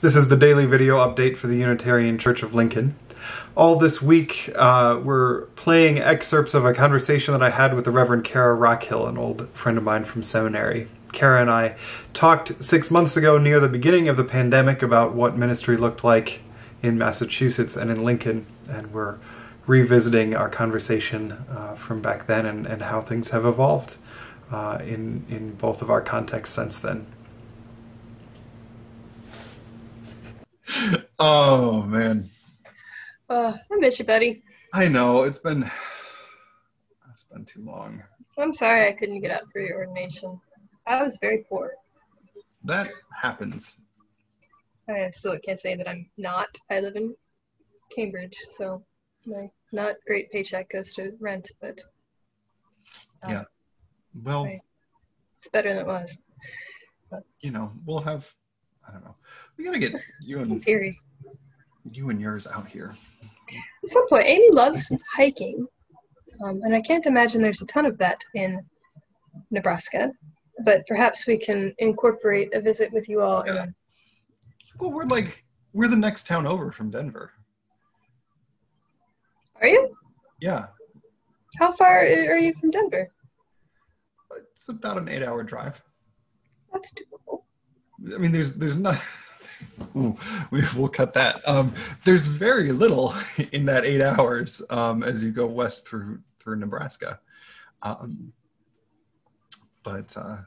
This is the daily video update for the Unitarian Church of Lincoln. All this week, uh, we're playing excerpts of a conversation that I had with the Reverend Cara Rockhill, an old friend of mine from seminary. Cara and I talked six months ago near the beginning of the pandemic about what ministry looked like in Massachusetts and in Lincoln, and we're revisiting our conversation uh, from back then and, and how things have evolved uh, in, in both of our contexts since then. Oh man. Uh, I miss you, buddy. I know it's been it's been too long. I'm sorry I couldn't get out for your ordination. I was very poor. That happens. I still can't say that I'm not. I live in Cambridge, so my not great paycheck goes to rent, but um, yeah. Well, it's better than it was. But, you know, we'll have I don't know. We gotta get you and theory. You and yours out here. At some point, Amy loves hiking, um, and I can't imagine there's a ton of that in Nebraska. But perhaps we can incorporate a visit with you all. Yeah. Well, we're like we're the next town over from Denver. Are you? Yeah. How far are you from Denver? It's about an eight-hour drive. That's doable. I mean, there's there's not. Ooh, we, will cut that. Um, there's very little in that eight hours um, as you go west through through Nebraska. Um, but uh,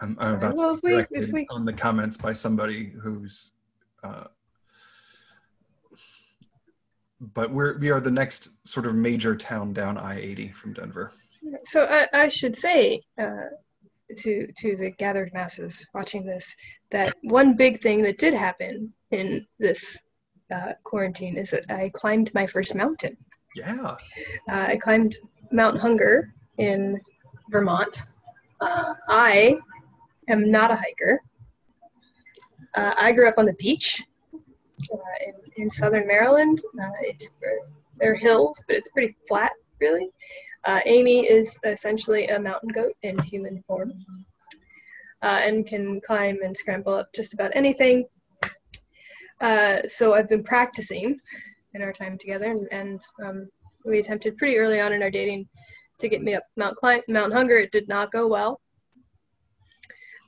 I'm, I'm about well, to we, if we... on the comments by somebody who's. Uh, but we're we are the next sort of major town down I-80 from Denver. So I, I should say, uh, to to the gathered masses watching this that one big thing that did happen in this uh, quarantine is that I climbed my first mountain. Yeah. Uh, I climbed Mount Hunger in Vermont. Uh, I am not a hiker. Uh, I grew up on the beach uh, in, in, southern Maryland. Uh, it's, there are hills, but it's pretty flat, really. Uh, Amy is essentially a mountain goat in human form uh, and can climb and scramble up just about anything. Uh, so I've been practicing in our time together, and, and um, we attempted pretty early on in our dating to get me up Mount Mount Hunger. It did not go well,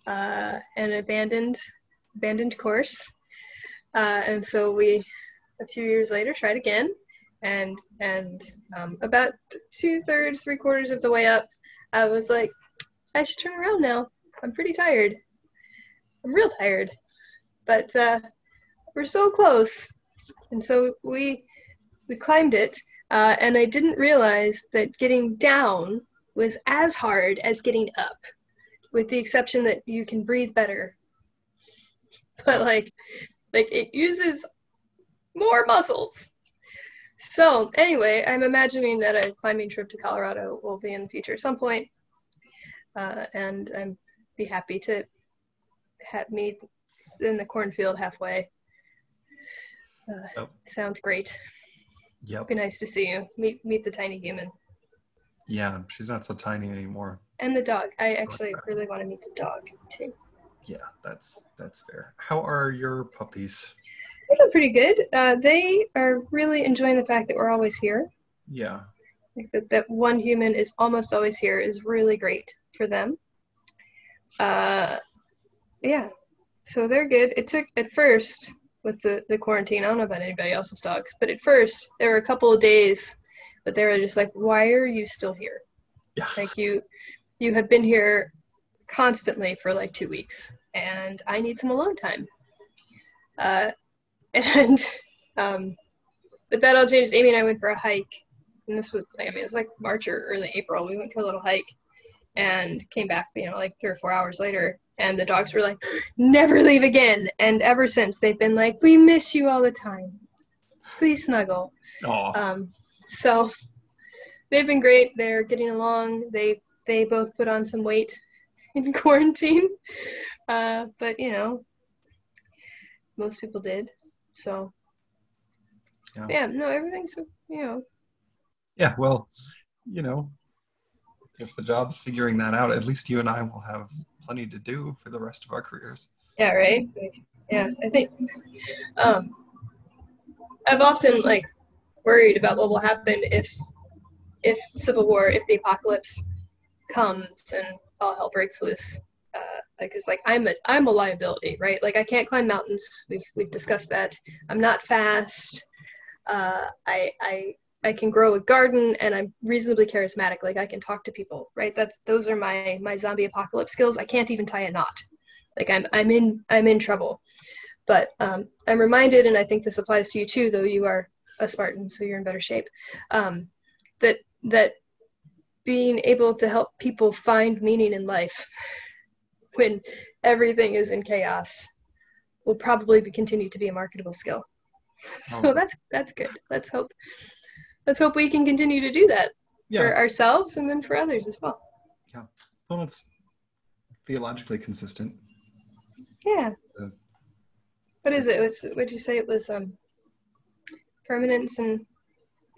uh, and abandoned abandoned course. Uh, and so we, a few years later, tried again and and um, about two thirds, three quarters of the way up, I was like, I should turn around now. I'm pretty tired. I'm real tired, but uh, we're so close, and so we we climbed it, uh, and I didn't realize that getting down was as hard as getting up, with the exception that you can breathe better. But like, like it uses more muscles so anyway, I'm imagining that a climbing trip to Colorado will be in the future at some point, uh, and I'm be happy to have meet in the cornfield halfway. Uh, oh. Sounds great. Yep. Be nice to see you. Meet meet the tiny human. Yeah, she's not so tiny anymore. And the dog. I actually really want to meet the dog too. Yeah, that's that's fair. How are your puppies? They're doing pretty good. Uh, they are really enjoying the fact that we're always here. Yeah. Like that, that one human is almost always here is really great for them. Uh, yeah. So they're good. It took at first with the, the quarantine, I don't know about anybody else's dogs, but at first there were a couple of days but they were just like, Why are you still here? Yeah. Like you you have been here constantly for like two weeks and I need some alone time. Uh, and um, but that all changed. Amy and I went for a hike, and this was like, I mean it's like March or early April. We went for a little hike, and came back you know like three or four hours later, and the dogs were like, "Never leave again." And ever since they've been like, "We miss you all the time. Please snuggle." Aww. Um, so they've been great. They're getting along. They they both put on some weight in quarantine, uh, but you know most people did. So yeah, yeah no, everything's you know. Yeah, well, you know, if the job's figuring that out, at least you and I will have plenty to do for the rest of our careers. Yeah, right. Yeah, I think um, I've often like worried about what will happen if if civil war, if the apocalypse comes and all hell breaks loose. Uh, like it's like I'm a I'm a liability, right? Like I can't climb mountains. We've we've discussed that. I'm not fast. Uh, I I I can grow a garden and I'm reasonably charismatic. Like I can talk to people, right? That's those are my my zombie apocalypse skills. I can't even tie a knot. Like I'm I'm in I'm in trouble. But um, I'm reminded, and I think this applies to you too, though you are a Spartan, so you're in better shape. Um, that that being able to help people find meaning in life when everything is in chaos will probably be, continue to be a marketable skill. So Oh. that's that's good. Let's hope let's hope we can continue to do that Yeah. for ourselves and then for others as well. Yeah. Well, it's theologically consistent. Yeah. Uh, What is it? What's would you say it was um permanence and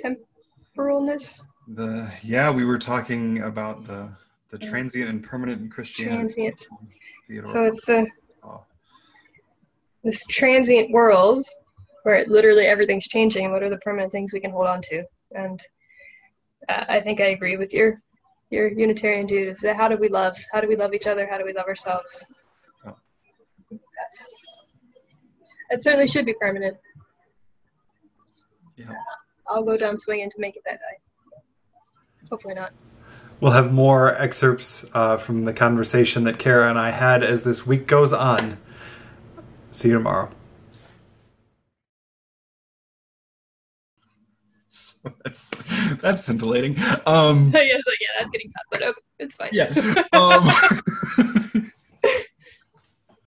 temporalness? The yeah, we were talking about the the transient and permanent in Christianity. Transient. Theodore So it's the Oh, this transient world where literally everything's changing. What are the permanent things we can hold on to? And uh, I think I agree with your your Unitarian dude. Is that how do we love? How do we love each other? How do we love ourselves? Oh. That's it. Certainly should be permanent. yeah. I'll go down swinging to make it that day. Hopefully not. We'll have more excerpts uh, from the conversation that Cara and I had as this week goes on. See you tomorrow. That's that's scintillating. Um, yes, like, yeah, that's getting cut, but okay, it's fine. yeah. Um,